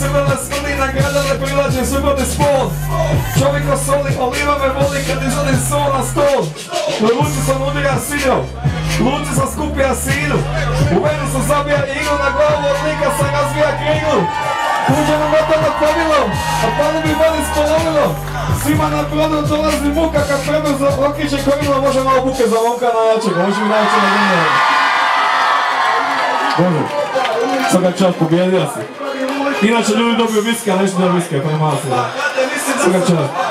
Srbele smrdi nagradale prilađe suprotni spol. Čovjek osoli, oliva me voli kad izvodi sol na stol. U ruci sam udira sinjo Luci sam skupija sinu. U venu sam zabija iglu na glavu od lika sam razvija kriglu Uđemo motorno povilom, a panu bi vodi s polovilom Svima na brodu dolazi muka kad predu za okiće korilo. Može malo buke za momka najjačega, može mi najjače na dnevno Bože, svaka čast, pobjedio si Inače ljudi dobiju viske, a nešto da viske, pa je. Malo se Svaka čast